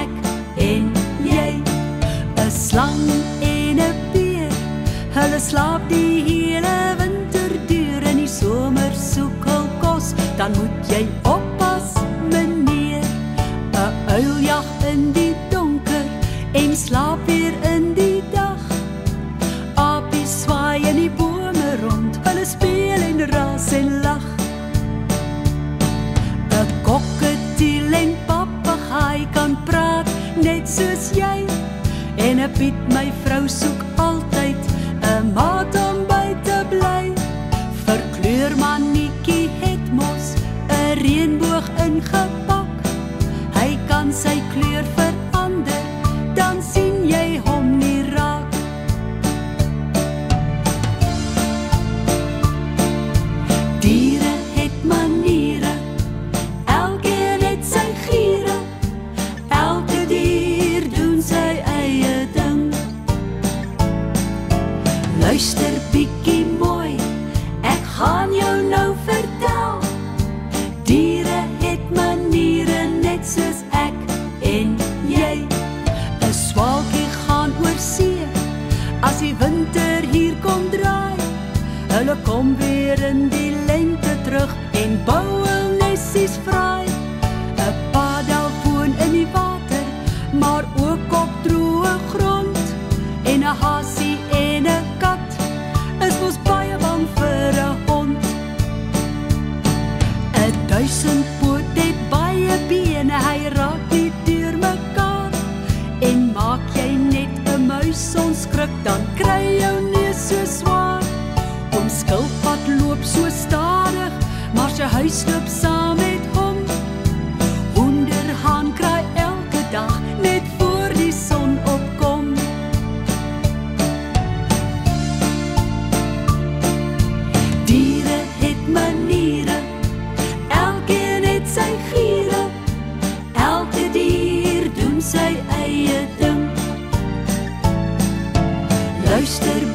ek en jy. 'n slang en 'n beer hulle slaap die hele winter deur in die somer soek hul kos dan moet jy oppas meneer. 'n uiljag in die donker en slaap weer net soos jy. En 'n Piet my vrou soek altyd 'n maat om by te bly. Verkleur mannetjie het mos 'n reënboog ingepak. Hy kan sy Luister bietjie mooi, ek gaan jou nou vertel. Diere het maniere net soos ek en jy. 'n Swaalkie gaan oor see as die winter hier kom draai. Hulle kom weer in die lente terug en bou hul nessies vry. 'n Padelfoon in die water, maar ook op droë grond. En 'n hasie skrik dan kry jou neus so swaar. Oom skilpad loop so stadig, maar sy huis loop saam met hom. Honderhaan kry elke dag net voor die son opkom. Diere het maniere, elkeen het sy giere. Elke dier doen sy eie ding. Luister